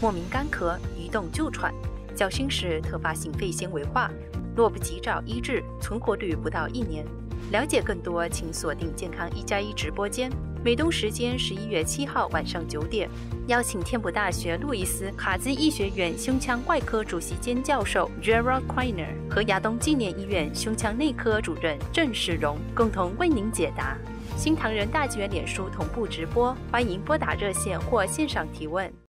莫名干咳、一动就喘，较轻时特发性肺纤维化，若不及早医治，存活率不到一年。了解更多，请锁定健康一加一直播间，美东时间十一月七号晚上九点，邀请天普大学路易斯卡兹医学院胸腔外科主席兼教授 Gerald q u i n e r 和亚东纪念医院胸腔内科主任郑世荣共同为您解答。新唐人大剧院脸书同步直播，欢迎拨打热线或线上提问。